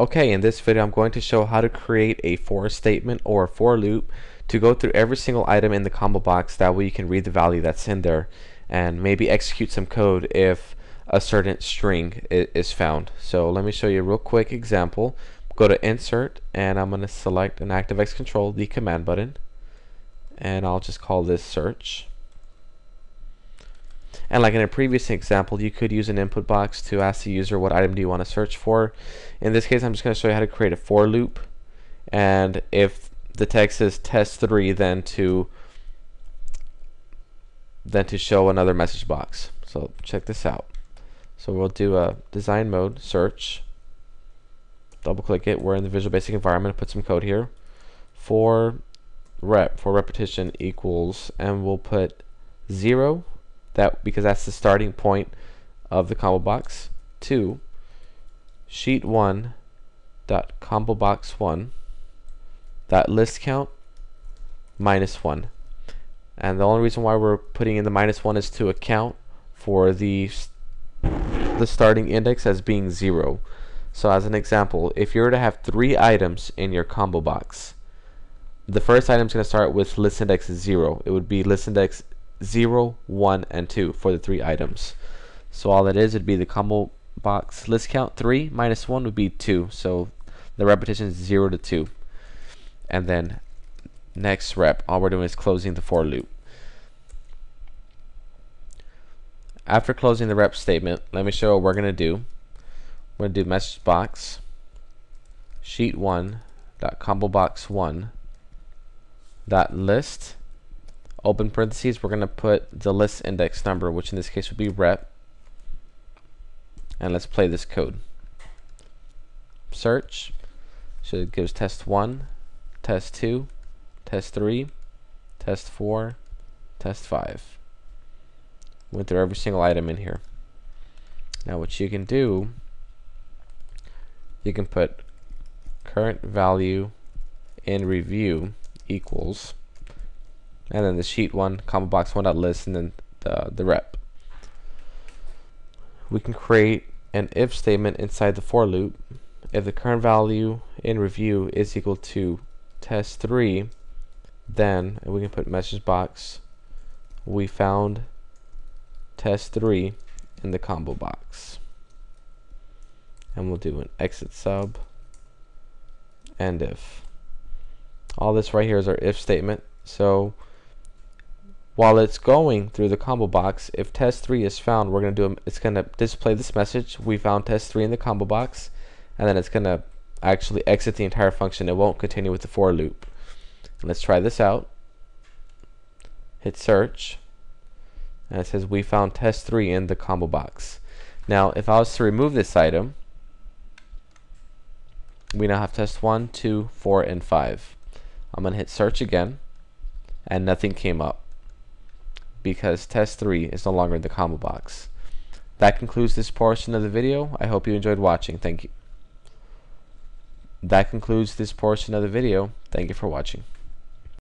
Okay, in this video I'm going to show how to create a for statement or a for loop to go through every single item in the combo box that way you can read the value that's in there and maybe execute some code if a certain string is found. So let me show you a real quick example. Go to insert and I'm going to select an ActiveX control, the command button and I'll just call this search. And like in a previous example, you could use an input box to ask the user what item do you want to search for. In this case, I'm just going to show you how to create a for loop. And if the text is test3, then to then to show another message box. So check this out. So we'll do a design mode search. Double click it. We're in the Visual Basic environment. Put some code here. For rep for repetition equals, and we'll put zero that because that's the starting point of the combo box. Two, sheet one dot combo box one that list count minus one. And the only reason why we're putting in the minus one is to account for the the starting index as being zero. So as an example, if you were to have three items in your combo box, the first item is going to start with list index 0. It would be list index 0, 1, and 2 for the three items. So all that is, would be the combo box list count 3 minus 1 would be 2. So the repetition is 0 to 2. And then next rep, all we're doing is closing the for loop. After closing the rep statement, let me show what we're going to do. We're going to do message box sheet 1 dot combo box 1 dot list open parentheses, we're going to put the list index number, which in this case would be rep. And let's play this code. Search. So it gives test 1, test 2, test 3, test 4, test 5. Went through every single item in here. Now what you can do, you can put current value in review equals and then the sheet one combo box one dot list and then the, the rep. We can create an if statement inside the for loop. If the current value in review is equal to test 3 then we can put message box we found test 3 in the combo box. And we'll do an exit sub end if. All this right here is our if statement. So while it's going through the combo box, if test 3 is found, we're going to do it's going to display this message, we found test 3 in the combo box, and then it's going to actually exit the entire function. It won't continue with the for loop. Let's try this out. Hit search, and it says we found test 3 in the combo box. Now, if I was to remove this item, we now have test 1, 2, 4, and 5. I'm going to hit search again, and nothing came up because test 3 is no longer in the combo box. That concludes this portion of the video. I hope you enjoyed watching. Thank you. That concludes this portion of the video. Thank you for watching.